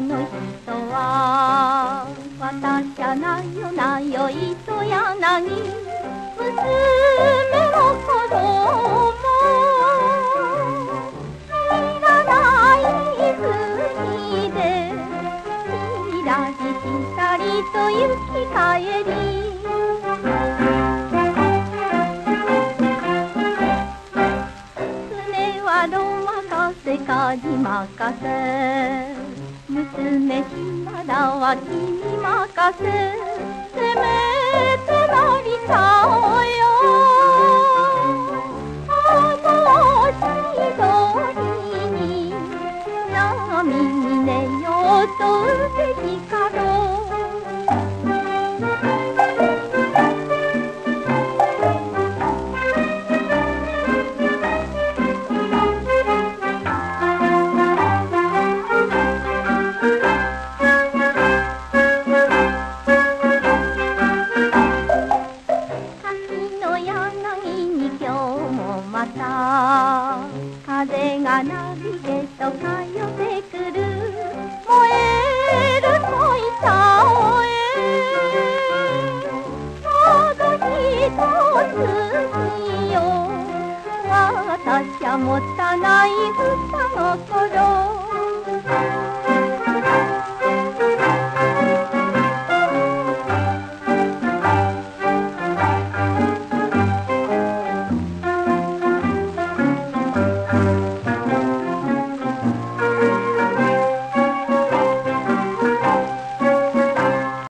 あの人は私じゃないよなよ糸柳娘も子供も任せかに任せ。娘ひならは君任せ。せめてなりさおよ。あのしどりに波に寝ようとうべきかろう。もまた風がナビゲとかよってくる。燃える恋さおへただ一つによ。私は持たない双心。